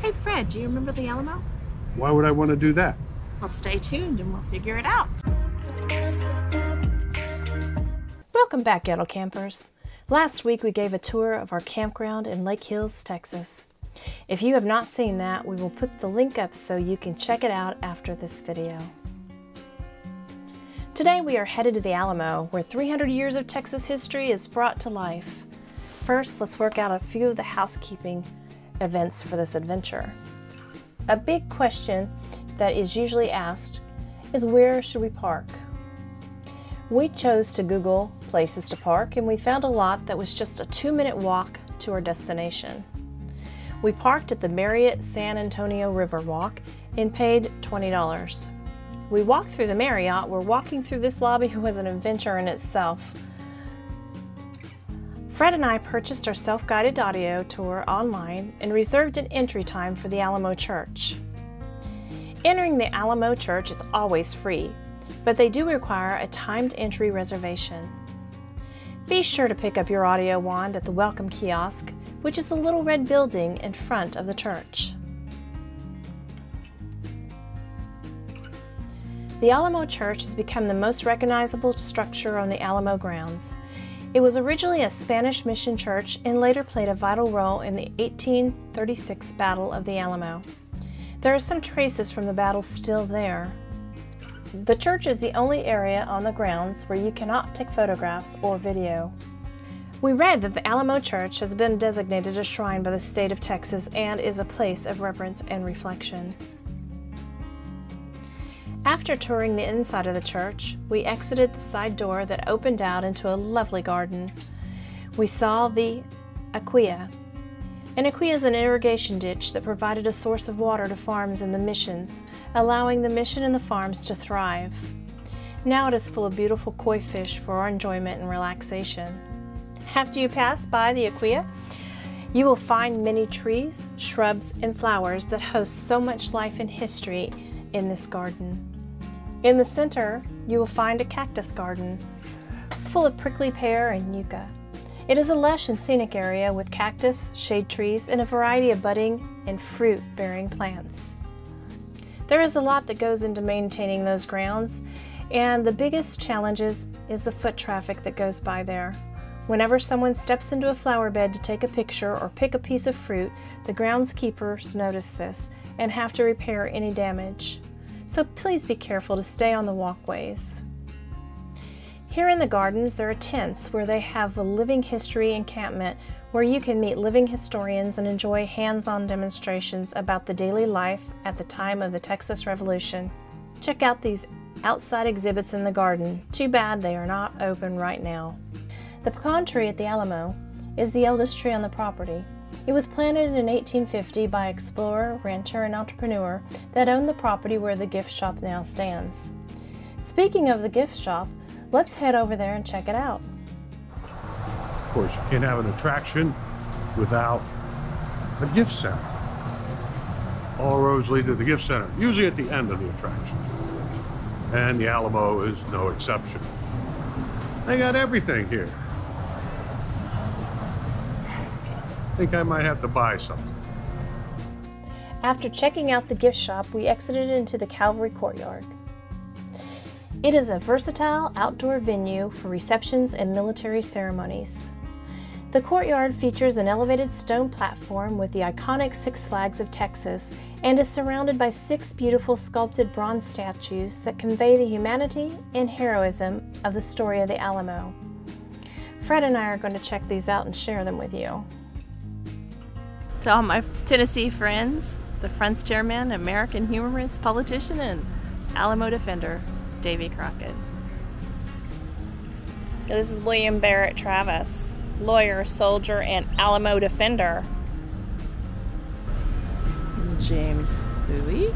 Hey Fred, do you remember the Alamo? Why would I want to do that? Well, stay tuned and we'll figure it out. Welcome back, EdelKampers. Last week we gave a tour of our campground in Lakehills, Texas. If you have not seen that, we will put the link up so you can check it out after this video. Today we are headed to the Alamo, where 300 years of Texas history is brought to life. First, let's work out a few of the housekeeping events for this adventure. A big question that is usually asked is where should we park? We chose to Google places to park and we found a lot that was just a two minute walk to our destination. We parked at the Marriott San Antonio Riverwalk and paid $20. We walked through the Marriott, where walking through this lobby was an adventure in itself. Fred and I purchased our self-guided audio tour online and reserved an entry time for the Alamo Church. Entering the Alamo Church is always free, but they do require a timed entry reservation. Be sure to pick up your audio wand at the welcome kiosk, which is the little red building in front of the church. The Alamo Church has become the most recognizable structure on the Alamo grounds. It was originally a Spanish mission church and later played a vital role in the 1836 Battle of the Alamo. There are some traces from the battle still there. The church is the only area on the grounds where you cannot take photographs or video. We read that the Alamo Church has been designated a shrine by the state of Texas and is a place of reverence and reflection. After touring the inside of the church, we exited the side door that opened out into a lovely garden. We saw the Acequia. An acequia is an irrigation ditch that provided a source of water to farms in the missions, allowing the mission and the farms to thrive. Now it is full of beautiful koi fish for our enjoyment and relaxation. After you pass by the acequia, you will find many trees, shrubs, and flowers that host so much life and history in this garden. In the center, you will find a cactus garden full of prickly pear and yucca. It is a lush and scenic area with cactus, shade trees, and a variety of budding and fruit-bearing plants. There is a lot that goes into maintaining those grounds, and the biggest challenges is the foot traffic that goes by there. Whenever someone steps into a flower bed to take a picture or pick a piece of fruit, the groundskeepers notice this and have to repair any damage so please be careful to stay on the walkways. Here in the gardens, there are tents where they have a living history encampment where you can meet living historians and enjoy hands-on demonstrations about the daily life at the time of the Texas Revolution. Check out these outside exhibits in the garden. Too bad they are not open right now. The pecan tree at the Alamo is the oldest tree on the property it was planted in 1850 by explorer, rancher, and entrepreneur that owned the property where the gift shop now stands. Speaking of the gift shop, let's head over there and check it out. Of course, you can't have an attraction without a gift center. All roads lead to the gift center, usually at the end of the attraction. And the Alamo is no exception. They got everything here. Think I might have to buy something. After checking out the gift shop, we exited into the Cavalry Courtyard. It is a versatile outdoor venue for receptions and military ceremonies. The courtyard features an elevated stone platform with the iconic Six Flags of Texas and is surrounded by six beautiful sculpted bronze statues that convey the humanity and heroism of the story of the Alamo. Fred and I are going to check these out and share them with you. To all my Tennessee friends, the frontiersman, American humorist, politician, and Alamo defender, Davy Crockett. This is William Barrett Travis, lawyer, soldier, and Alamo defender. James Bowie.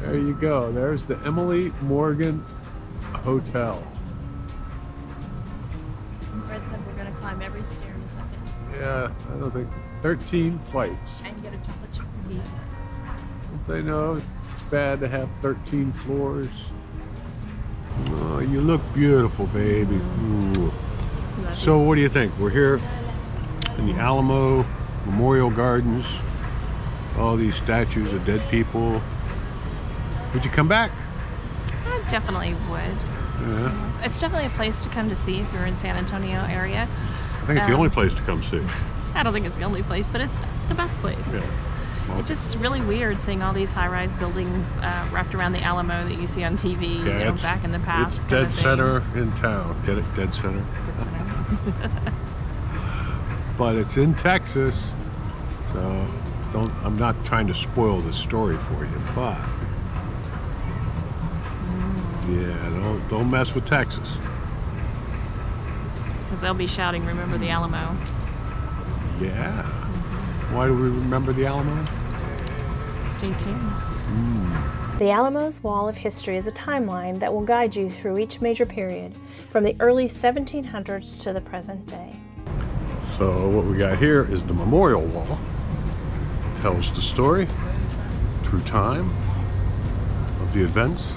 There you go. There's the Emily Morgan Hotel. Climb every stair in a second. Yeah, I don't think 13 flights. And get a chocolate chip cookie. Don't they know it's bad to have 13 floors? Oh, you look beautiful, baby. Mm. Ooh. So, what do you think? We're here in the Alamo Memorial Gardens. All these statues of dead people. Would you come back? I definitely would. Yeah. It's, it's definitely a place to come to see if you're in San Antonio area. I think it's the Um, only place to come see. I don't think it's the only place, but it's the best place. Yeah. Well, It's just really weird seeing all these high-rise buildings uh, wrapped around the Alamo that you see on TV, yeah, you know, back in the past. It's dead center in town. Get it? Dead center. Dead center. But it's in Texas, so don't. I'm not trying to spoil the story for you, but yeah, don't don't mess with Texas. Because they'll be shouting, "Remember the Alamo." Yeah. Why do we remember the Alamo? Stay tuned. The Alamo's Wall of History is a timeline that will guide you through each major period, from the early 1700s to the present day. So what we got here is the memorial wall. Tells the story through time of the events.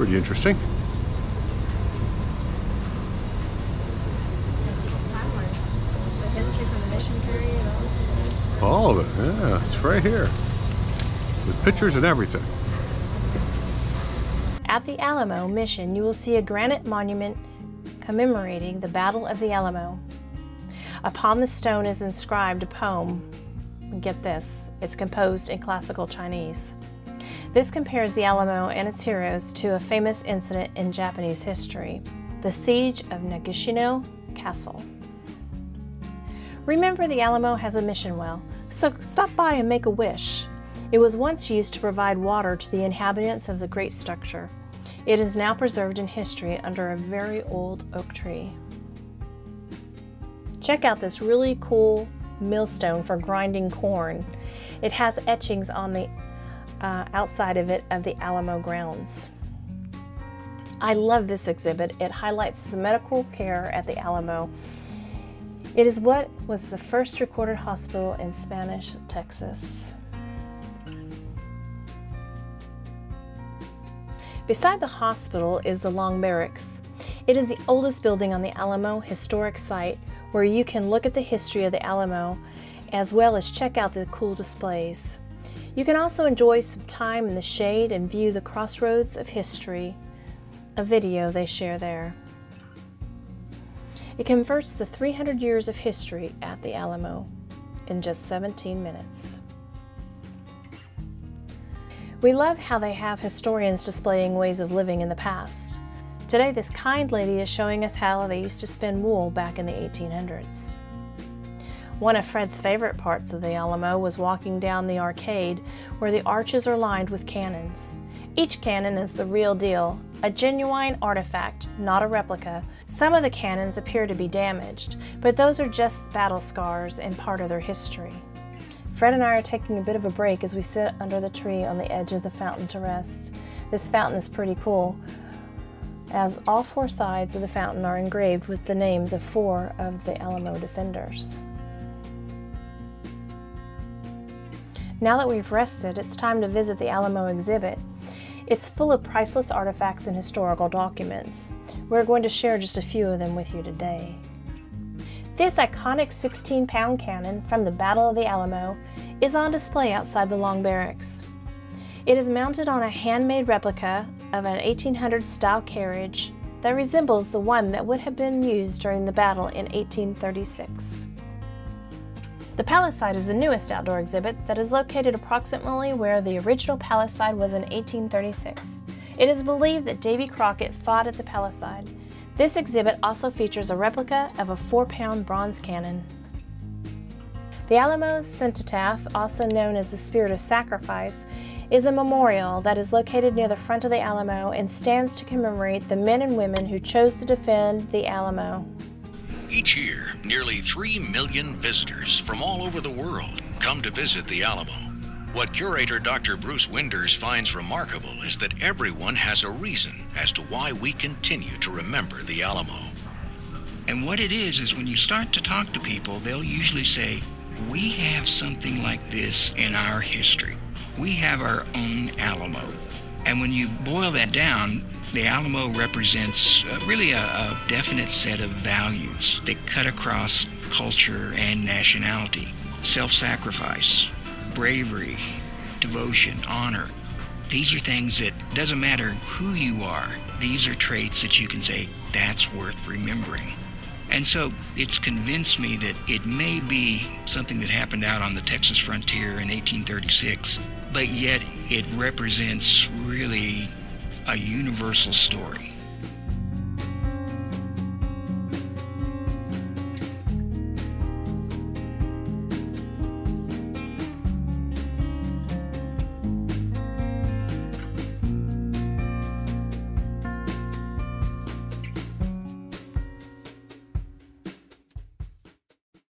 Pretty interesting. All of it, yeah, it's right here. With pictures and everything. At the Alamo Mission, you will see a granite monument commemorating the Battle of the Alamo. Upon the stone is inscribed a poem. Get this, it's composed in classical Chinese. This compares the Alamo and its heroes to a famous incident in Japanese history, the Siege of Nagashino Castle. Remember, the Alamo has a mission well, so stop by and make a wish. It was once used to provide water to the inhabitants of the great structure. It is now preserved in history under a very old oak tree. Check out this really cool millstone for grinding corn. It has etchings on the uh, outside of it of the Alamo grounds. I love this exhibit. It highlights the medical care at the Alamo. It is what was the first recorded hospital in Spanish Texas. Beside the hospital is the Long Barracks. It is the oldest building on the Alamo historic site where you can look at the history of the Alamo as well as check out the cool displays. You can also enjoy some time in the shade and view the crossroads of history, a video they share there. It converts the 300 years of history at the Alamo in just 17 minutes. We love how they have historians displaying ways of living in the past. Today, this kind lady is showing us how they used to spin wool back in the 1800s. One of Fred's favorite parts of the Alamo was walking down the arcade where the arches are lined with cannons. Each cannon is the real deal, a genuine artifact, not a replica. Some of the cannons appear to be damaged, but those are just battle scars and part of their history. Fred and I are taking a bit of a break as we sit under the tree on the edge of the fountain to rest. This fountain is pretty cool, as all four sides of the fountain are engraved with the names of four of the Alamo defenders. Now that we've rested, it's time to visit the Alamo exhibit. It's full of priceless artifacts and historical documents. We're going to share just a few of them with you today. This iconic 16 pound cannon from the Battle of the Alamo is on display outside the Long Barracks. It is mounted on a handmade replica of an 1800 style carriage that resembles the one that would have been used during the battle in 1836. The Palisade is the newest outdoor exhibit that is located approximately where the original Palisade was in 1836. It is believed that Davy Crockett fought at the Palisade. This exhibit also features a replica of a 4 pound bronze cannon. The Alamo Cenotaph, also known as the Spirit of Sacrifice, is a memorial that is located near the front of the Alamo and stands to commemorate the men and women who chose to defend the Alamo. Each year, nearly 3 million visitors from all over the world come to visit the Alamo. What curator Dr. Bruce Winders finds remarkable is that everyone has a reason as to why we continue to remember the Alamo. And what it is, is when you start to talk to people, they'll usually say, We have something like this in our history. We have our own Alamo. And when you boil that down, the Alamo represents uh, really a, a definite set of values that cut across culture and nationality self sacrifice, bravery, devotion, honor. These are things that doesn't matter who you are, these are traits that you can say, that's worth remembering. And so it's convinced me that it may be something that happened out on the Texas frontier in 1836, but yet it represents really a universal story.